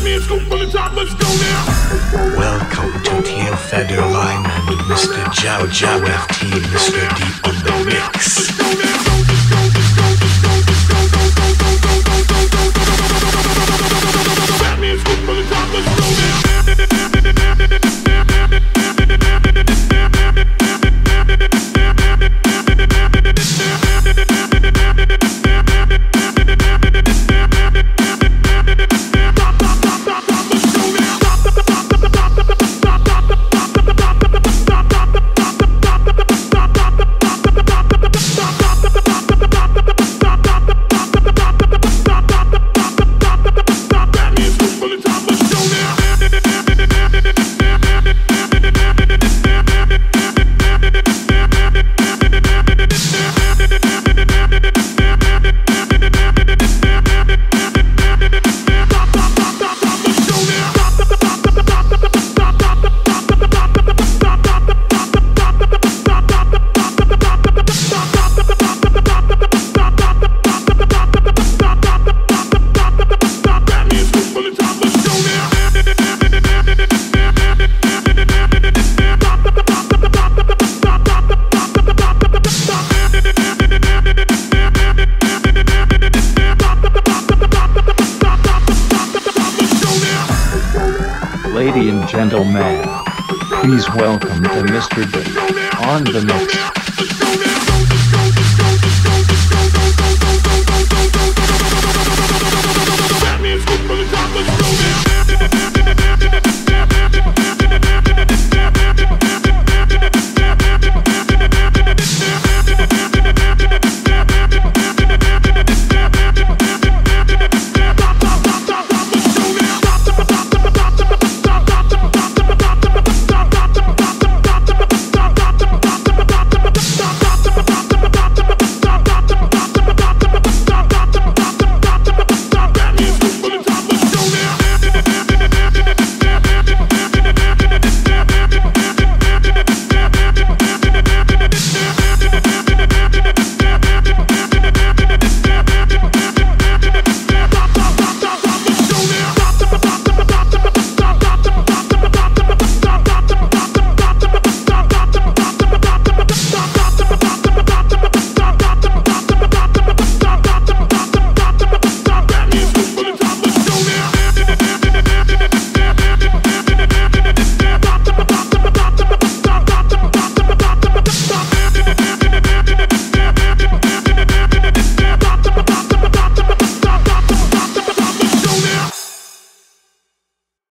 Batman scoop from the top, let's go now. Welcome to Feather Line and Mr. Jow Jow FT, Mr. D on the mix. Let's go now. Lady and gentlemen, please welcome to Mr. On the mix.